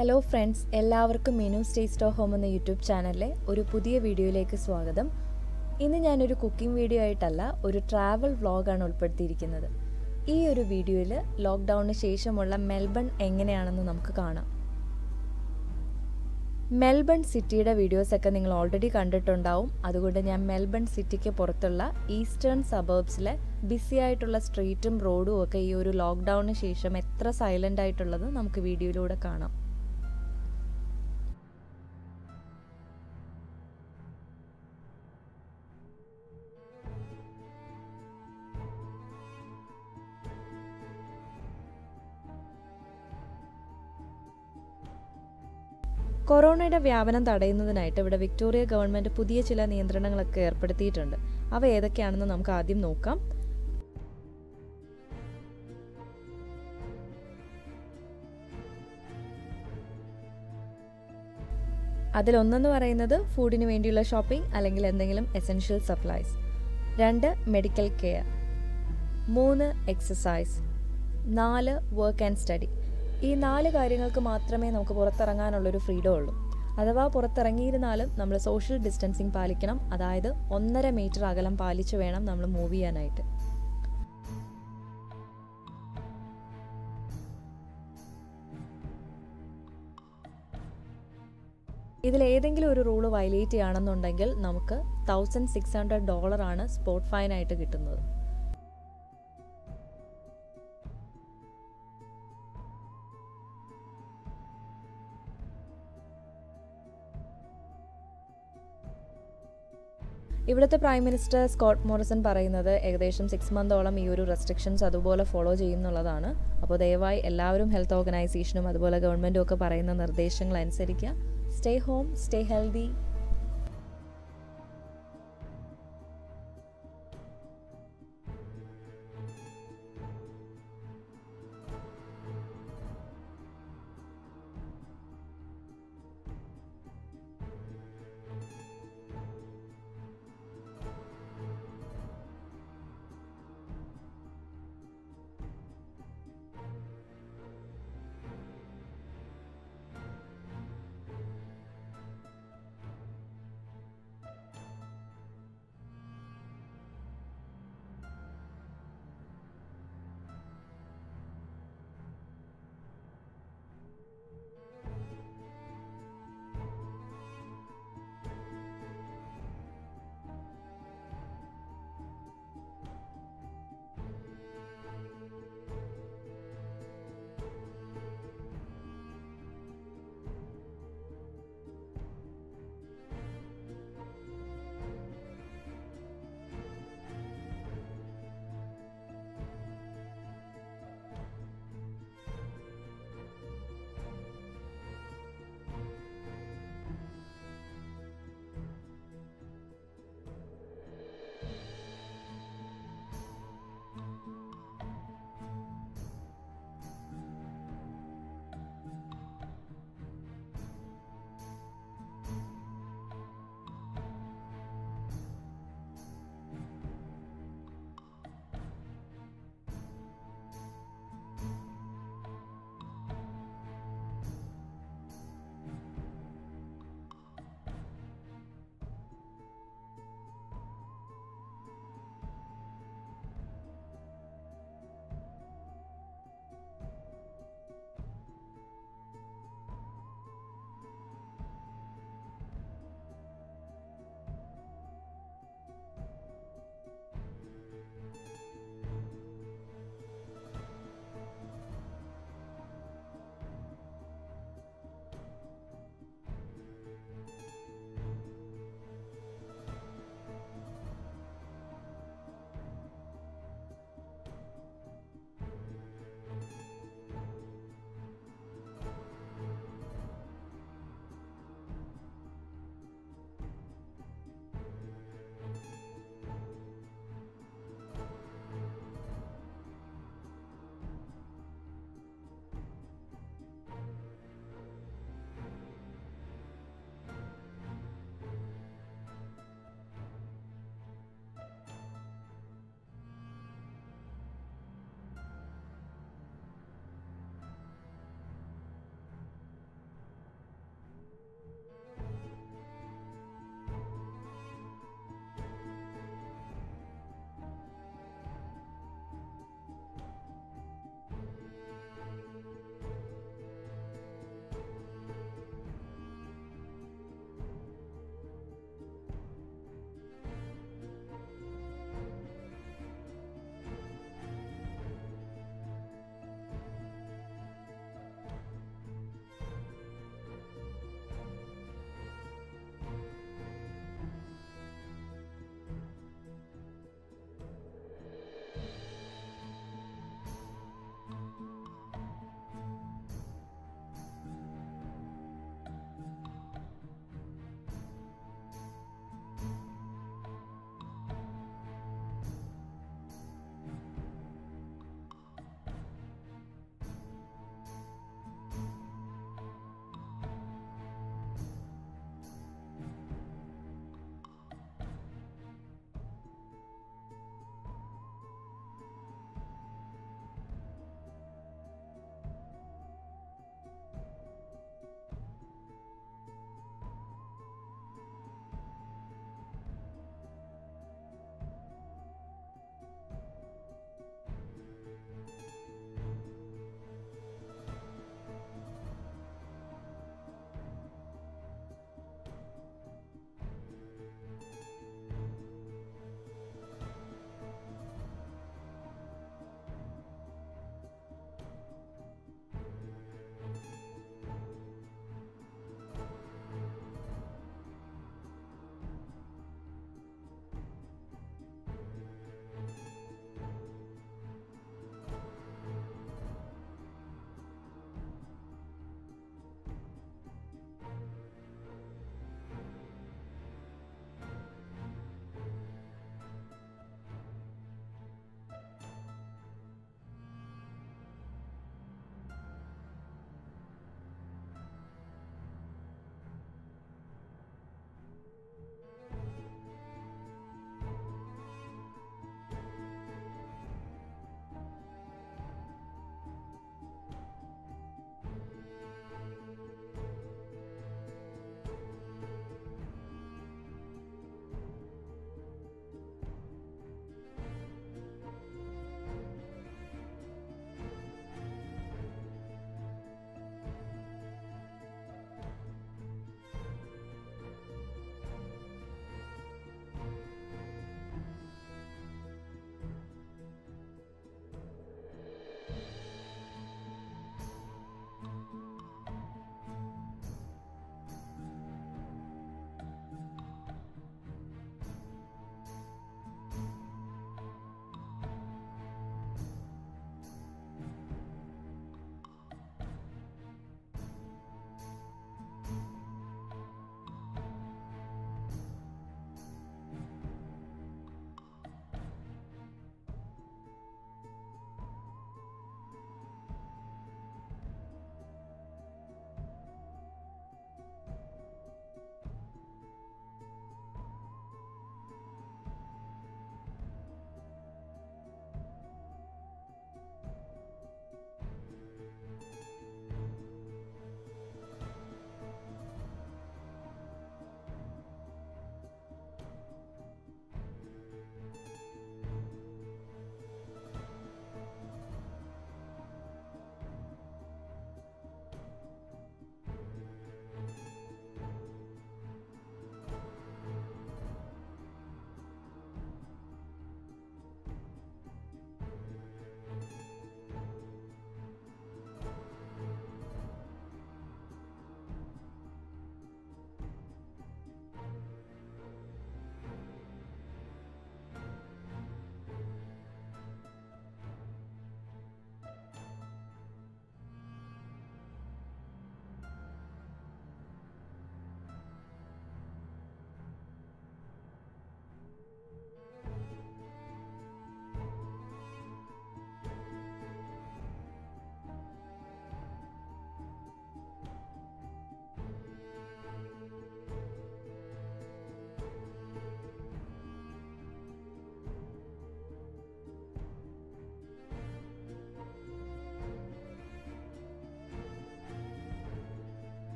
Hello friends എല്ലാവർക്കും menu സ്റ്റേസ്റ്റോ home എന്ന യൂട്യൂബ് ചാനലിലെ ഒരു പുതിയ വീഡിയോയിലേക്ക് സ്വാഗതം. ഇന്ന് ഞാനൊരു കുക്കിംഗ് വീഡിയോ ആയിട്ടല്ല ഒരു ട്രാവൽ വ്ളോഗാണ് ഉൾപ്പെടുത്തിയിരിക്കുന്നത്. ഈ ഒരു വീഡിയോയിൽ ലോക്ക്ഡൗണിന് ശേഷമുള്ള മെൽബൺ എങ്ങനെയാണെന്ന് നമുക്ക് കാണാം. മെൽബൺ സിറ്റിയുടെ വീഡിയോസൊക്കെ നിങ്ങൾ ഓൾറെഡി കണ്ടിട്ടുണ്ടാവും. അതുകൊണ്ട് ഞാൻ മെൽബൺ സിറ്റിക്ക് പുറത്തുള്ള ഈസ്റ്റേൺ സബേബ്സിലെ ബിസി ആയിട്ടുള്ള സ്ട്രീറ്റും റോഡും ഒക്കെ ഈ ഒരു ലോക്ക്ഡൗണിന് ശേഷം എത്ര സൈലന്റ് ആയിട്ടുള്ളത് നമുക്ക് വീഡിയോയിലൂടെ കാണാം. കൊറോണയുടെ വ്യാപനം തടയുന്നതിനായിട്ട് ഇവിടെ വിക്ടോറിയ ഗവൺമെന്റ് പുതിയ ചില നിയന്ത്രണങ്ങളൊക്കെ ഏർപ്പെടുത്തിയിട്ടുണ്ട്. അവ ഏതൊക്കെയാണെന്ന് നമുക്ക് ആദ്യം നോക്കാം. അതിലൊന്നെന്ന് പറയുന്നത് ഫുഡിന് വേണ്ടിയുള്ള ഷോപ്പിംഗ് അല്ലെങ്കിൽ എന്തെങ്കിലും എസെൻഷ്യൽ സപ്ലൈസ് രണ്ട് മെഡിക്കൽ കെയർ മൂന്ന് എക്സസൈസ് നാല് വർക്ക് ആൻഡ് സ്റ്റഡി ഈ നാല് കാര്യങ്ങൾക്ക് മാത്രമേ നമുക്ക് പുറത്തിറങ്ങാനുള്ളൊരു ഫ്രീഡം ഉള്ളൂ. അഥവാ പുറത്തിറങ്ങിയിരുന്നാലും നമ്മൾ സോഷ്യൽ ഡിസ്റ്റൻസിങ് പാലിക്കണം. അതായത് ഒന്നര മീറ്റർ അകലം പാലിച്ചു വേണം നമ്മൾ മൂവ് ചെയ്യാനായിട്ട്. ഇതിൽ ഏതെങ്കിലും ഒരു റൂൾ വയലേറ്റ് ചെയ്യുകയാണെന്നുണ്ടെങ്കിൽ നമുക്ക് തൗസൻഡ് സിക്സ് ഹൺഡ്രഡ് ഡോളറാണ് സ്പോട്ട് ഫൈനായിട്ട് കിട്ടുന്നത്. ഇവിടുത്തെ പ്രൈം മിനിസ്റ്റർ സ്കോട്ട് മോറിസൺ പറയുന്നത് ഏകദേശം സിക്സ് മന്തോളം ഈ ഒരു റെസ്ട്രിക്ഷൻസ് അതുപോലെ ഫോളോ ചെയ്യുന്നുള്ളതാണ്. അപ്പോൾ ദയവായി എല്ലാവരും ഹെൽത്ത് ഓർഗനൈസേഷനും അതുപോലെ ഗവൺമെന്റും ഒക്കെ പറയുന്ന നിർദ്ദേശങ്ങൾ അനുസരിക്കുക. Stay home stay healthy